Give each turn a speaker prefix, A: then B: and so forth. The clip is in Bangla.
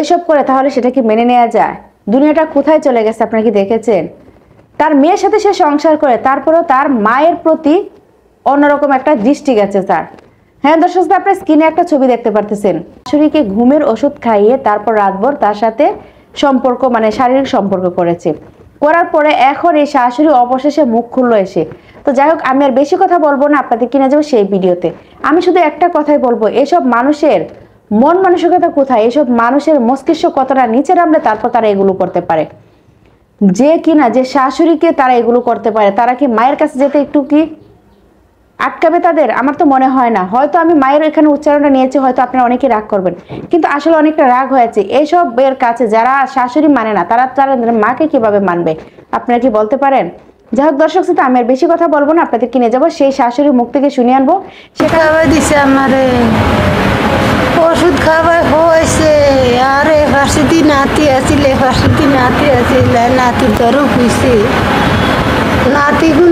A: এসব করে তাহলে সেটা কি মেনে নেওয়া যায়? দুনিয়াটা কোথায় চলে গেছে আপনারা কি দেখেছেন? তার মেয়ের সাথে সে সংসার করে, তারপরেও তার মায়ের প্রতি অন্যরকম একটা দৃষ্টি গেছে তার। হ্যাঁ দর্শক আপনার স্ক্রিনে একটা ছবি দেখতে পারতেছেন। শাশুড়িকে ঘুমের ওষুধ খাইয়ে তারপর রাতভর তার সাথে সম্পর্ক মানে শারীরিক সম্পর্ক করেছে। করার পরে এখন এই শাশুড়ি অবশেষে মুখ খুললো এসে। তো যাই হোক, আমি আর বেশি কথা বলব না, আপনাদের কিনে যাব সেই ভিডিওতে। আমি শুধু একটা কথাই বলব, এসব মানুষের মন মানসিকতা কোথায়? এসব মানুষের মস্তিষ্ক কতটা নিচে নামলে তারপর তারা এগুলো করতে পারে? যে কিনা যে শাশুড়িকে তারা এগুলো করতে পারে তারা কি মায়ের কাছে যেতে একটু কি আটকাবে তাদের? আমার তো মনে হয় না। হয়তো আমি মায়ের এখানে উচ্চারণটা নিয়েছি হয়তো আপনারা অনেকে রাগ করবেন। কিন্তু আসলে অনেকটা রাগ হয়েছে। এইসব এর কাছে যারা শাশুড়ি মানে না তারা তারা মাকে কীভাবে মানবে? আপনারা কি বলতে পারেন? যাই হোক দর্শক শ্রোতা, আমি আর বেশি কথা বলব না। আপনাদের কিনে যাব। সেই শাশুড়ির মুখ থেকে শুনে আনব। সেটা
B: দিছে আমারে। नाती ऐसी नाती तो करू पीसी नाती गुन